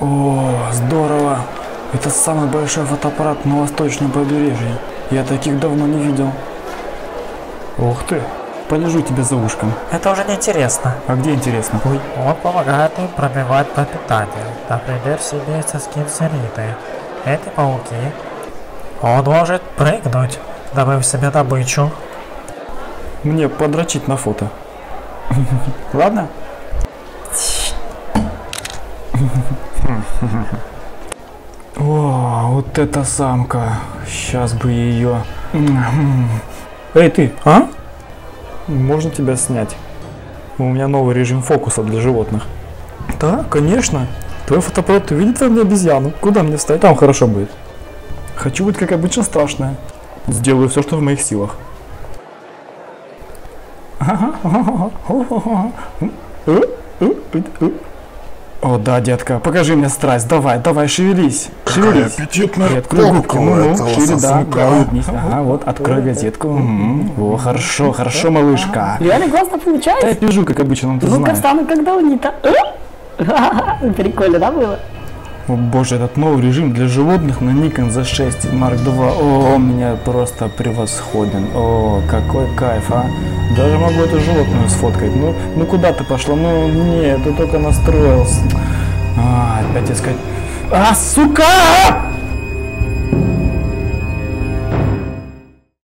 О, здорово. Это самый большой фотоаппарат на восточном побережье. Я таких давно не видел. Ух ты. Полежу тебе за ушком. Это уже не интересно. А где интересно? Ой. Он помогает им пробивать пропитание. Например, семейство скинсериты. Эти пауки. Он может прыгнуть, добавив себе добычу. Мне подрочить на фото. Ладно? О, вот эта самка. Сейчас бы ее. Эй, ты, а? Можно тебя снять? У меня новый режим фокуса для животных. Да, конечно. Твой фотоаппарат увидит во мне обезьяну. Куда мне встать? Там хорошо будет. Хочу быть, как обычно, страшная. Сделаю все, что в моих силах. О, да, детка, покажи мне страсть, давай, давай, шевелись, шевелись. аппетитная Приоткрой губки, попка у ну, ну, шире, да, да, улыбнись. Ага, вот, открой газетку. О, хорошо, хорошо, малышка. Реально классно Да получается. я пижу, как обычно, ну ты Ну-ка знаешь. встану, когда унита. Прикольно, да, было? О боже, этот новый режим для животных на Nikon Z6 Mark II, о, он меня просто превосходен. О, какой кайф, а. Даже могу эту животную сфоткать. Ну, ну куда ты пошла? Ну, нет, ты только настроился. А, опять искать. А, сука!